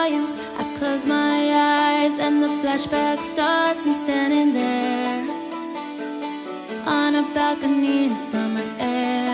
I close my eyes and the flashback starts. I'm standing there on a balcony in summer air.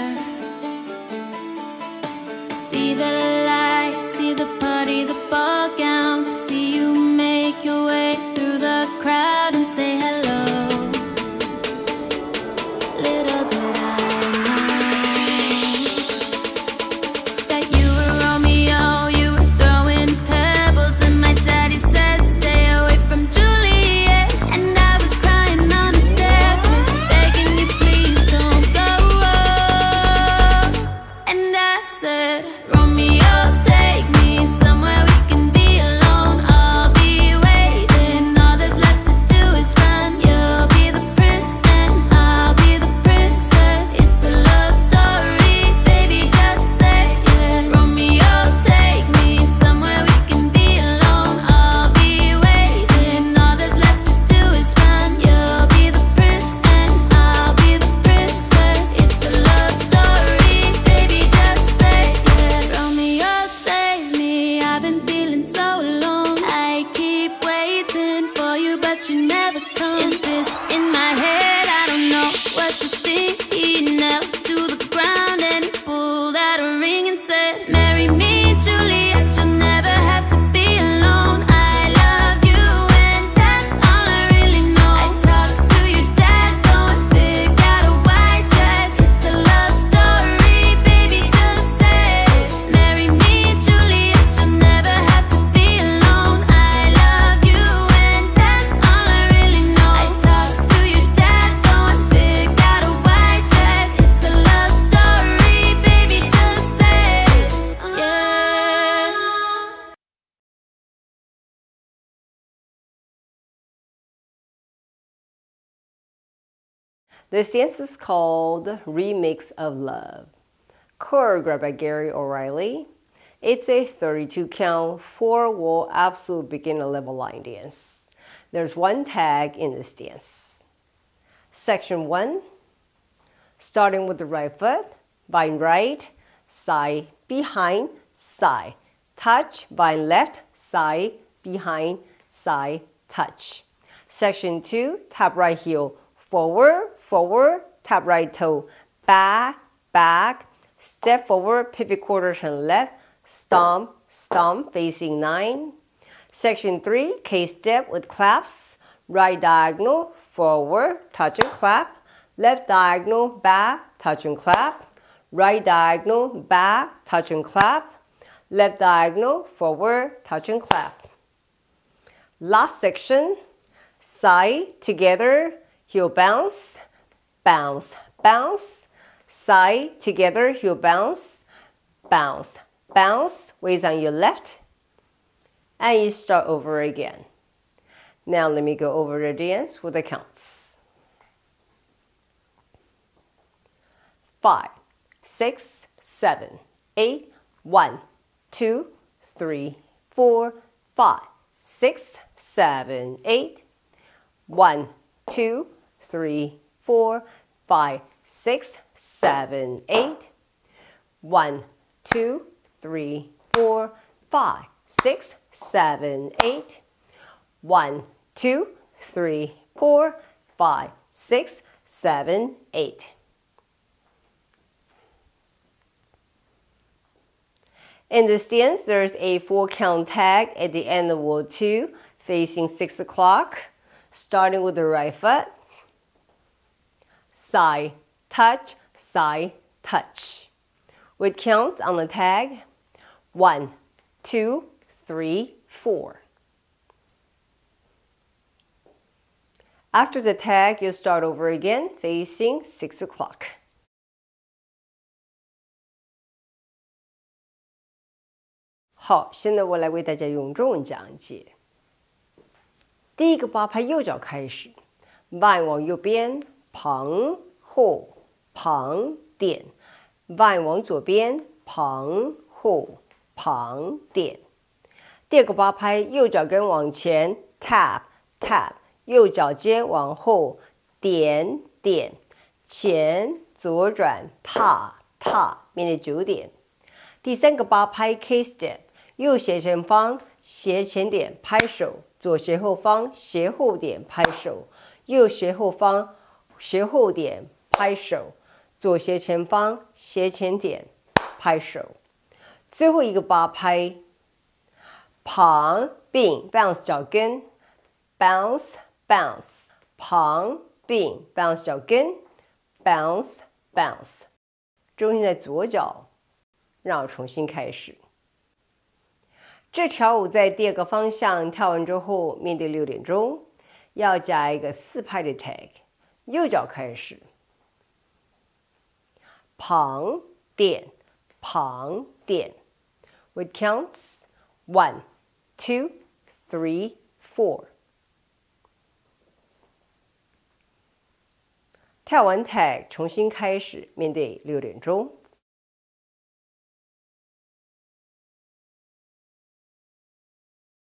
This dance is called Remix of Love, choreographed by Gary O'Reilly. It's a 32 count, four wall absolute beginner level line dance. There's one tag in this dance. Section 1, starting with the right foot, vine right, side, behind, side, touch, vine left, side, behind, side, touch. Section 2, tap right heel, forward, forward, tap right toe, back, back, step forward, pivot quarter turn left, stomp, stomp, facing 9. Section 3, K-step with claps, right diagonal, forward, touch and clap, left diagonal, back, touch and clap, right diagonal, back, touch and clap, left diagonal, forward, touch and clap. Last section, side, together, heel bounce, bounce, bounce, side, together, heel bounce, bounce, bounce, weights on your left, and you start over again. Now let me go over the dance with the counts. Five, six, seven, eight, one, two, three, four, five, six, seven, eight, one, two, three, four, five, six, seven, eight, one, two, three, four, five, six, seven, eight. One, two, three, four, five, six, seven, eight. In this dance, there's a four count tag at the end of wall two, facing six o'clock, starting with the right foot Side, touch, side, touch. With counts on the tag, one, two, three, four. After the tag, you'll start over again, facing six o'clock. 好，现在我来为大家用中文讲解。第一个八拍右脚开始，腕往右边，旁 后旁点，腕往左边，旁后旁点。第二个八拍右脚跟往前，tap tap，右脚尖往后点点，前左转踏踏，面对九点。第三个八拍 K step，右斜前方斜前点拍手，左斜后方斜后点拍手，右斜后方斜后点拍手，左斜前方斜前点拍手。最后一个八拍，旁并 bounce 脚跟，bounce bounce，旁并 bounce 脚跟，bounce bounce，重心在左脚，让我重新开始。这条舞在第二个方向跳完之后，面对六点钟，要加一个四拍的 tag，右脚开始，旁点旁点，with counts one, two, three, four。跳完 tag，重新开始，面对六点钟。